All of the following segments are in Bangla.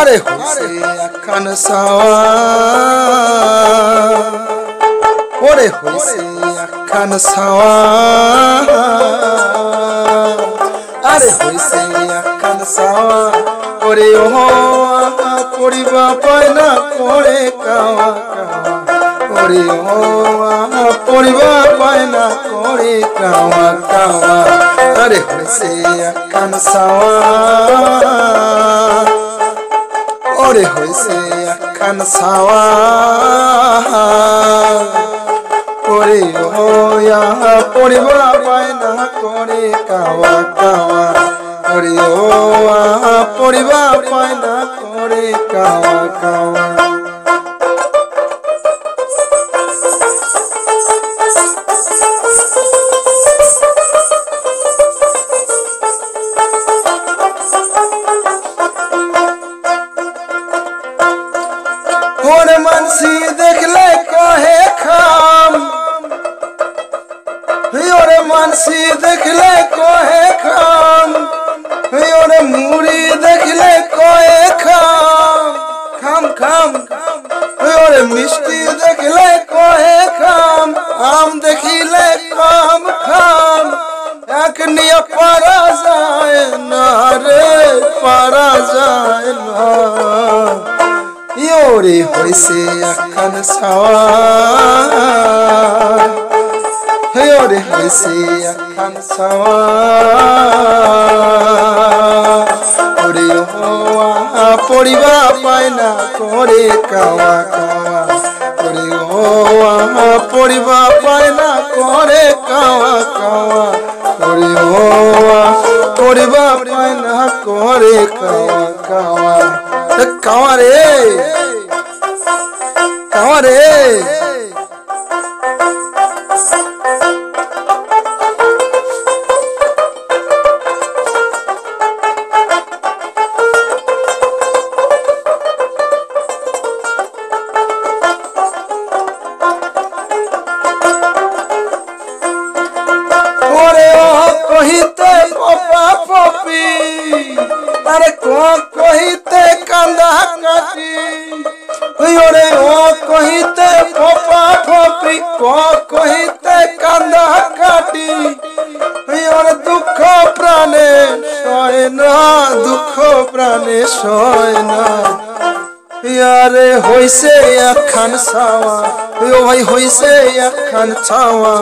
আরে হইছে একখান ওরে হইছে একখান সাওয়া আরে হইছে একখান সাওয়া ওরে ও পড়িবা পায় না করে কাওয়া ওরে ও পড়িবা পায় না করে কাওয়া কাওয়া। আরে হইছে একখান সাওয়া ওরে হয়েছে একখান সাওয়া ওরে ওয়া পড়িবা পায় না করে কাওয়া কাওয়া ওরে ওয়া পড়িবা পায় না করে কাওয়া কাওয়া মানসি দেখলে কহে খাম। ওরে মুড়ি দেখলে কহে খাম। খাম খাম। ওরে মিষ্টি দেখলে কহে খাম। আম দেখিলে খাম খাম। এক নিয়ে পারা যায় না রে, পারা যায় না। ইয়োরে হইছে একখান ছাওয়া। একখান ছাওয়া ওরে হওয়া পড়িবা পায় না করে কাওয়া কাওয়া ওরে হওয়া পড়িবা পায় না করে কাওয়া কাওয়া ওরে হওয়া পড়িবা পায় না করে কাওয়া কাওয়া কাওয়া রে কাওয়া রে কহিতে কান্দা কাটি ওরে দুঃখ প্রাণে সয় না, দুঃখ প্রাণে সয় না। ইয়ারে হইছে একখান ছাওয়া, ও ভাই হইছে একখান ছাওয়া,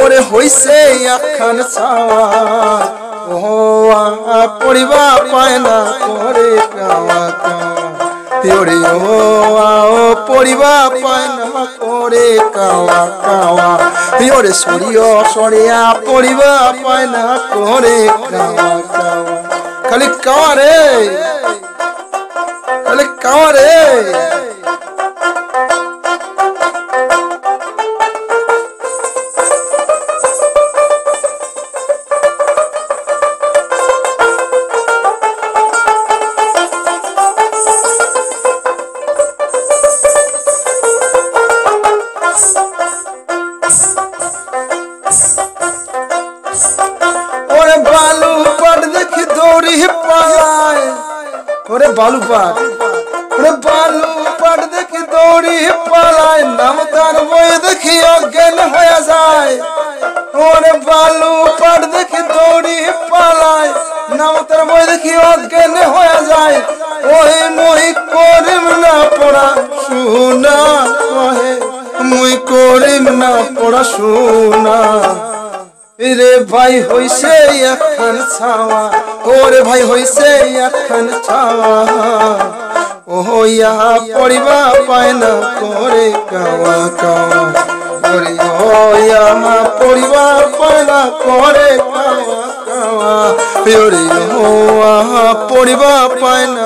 ওরে হইছে একখান ছাওয়া। ও পড়িবা পায় না করে কাওয়া ওরে ও আও, পড়িবা পায় না করে, কাওয়া কাওয়া। ওরে সরিয় সরিয়া, পড়িবা পায় না করে, কাওয়া কাওয়া। খালি কাওয়া রে, খালি কাওয়া রে। ওরে বালু পাট। ওরে বালু পাট দেখি দৌড়ি পালায় নাম তার বই দেখি অজ্ঞান হয়ে যায়। ওরে বালু পাট দেখি দৌড়ি পালায় নাম তার বই দেখি অজ্ঞান হয়ে যায়। ওই মই করিম না পড়া, শুনা কহে মুই করিম না পড়া, শুনা। রে ভাই হইছে এখন ছাওয়া ওরে ভাই হইছে এখন ছাওয়া। ও পড়িবা পায় না করে কাওয়া কাওয়া, ওরে ও ইয়া পড়িবা পায় না করে কাওয়া কাওয়া, ওরে ও আহা পড়িবা পায় না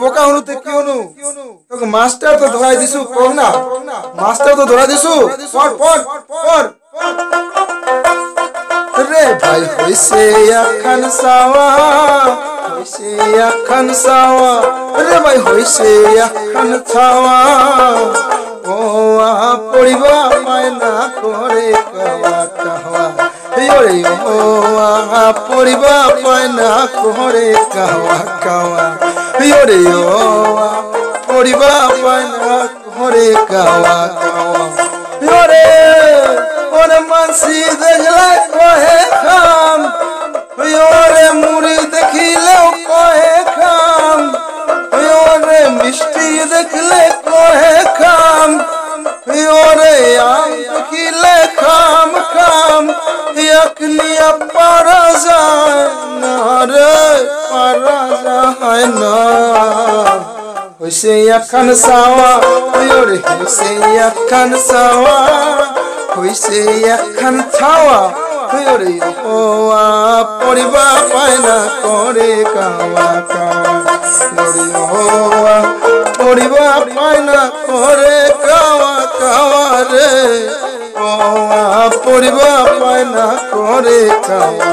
বোকা হনুতে কি হনু? তোকে মাস্টার তো ধরাই দিছু, কর না। মাস্টার তো ধরাই দিছু। পড় পড় পড় রে ভাই, হইছে এখন সাওয়া, হইছে এখন সাওয়া। রে ভাই, হইছে এখন ছাওয়া। ও পড়িবা মায়না করে কাওয়া কাওয়া ওরে ও পড়িবা মায়না করে কাওয়া কাওয়া ওরে ও আ পড়িবা মায়না করে কাওয়া কাওয়া ওরে ওরে মানসি দেখলে কহে খাম। ওরে মুড়ি দেখিলেও কহে খাম। ওরে মিষ্টি দেখলে কহে খাম। ওরে আম দেখিলে খাম খাম। একনিয়া পারা যায়। রে পারা যায় না। হইছে এখন সাওয়া ওরে হইছে এখন সাওয়া হইছে এখন ছাওয়া ওরে ওয়া পরিবা পায়না করে কাওয়া কাওয়া ওরে ওয়া পরিবা পায়না করে কাওয়া কাওয়া রে। ওয়া পরিবা পায়না করে কাওয়া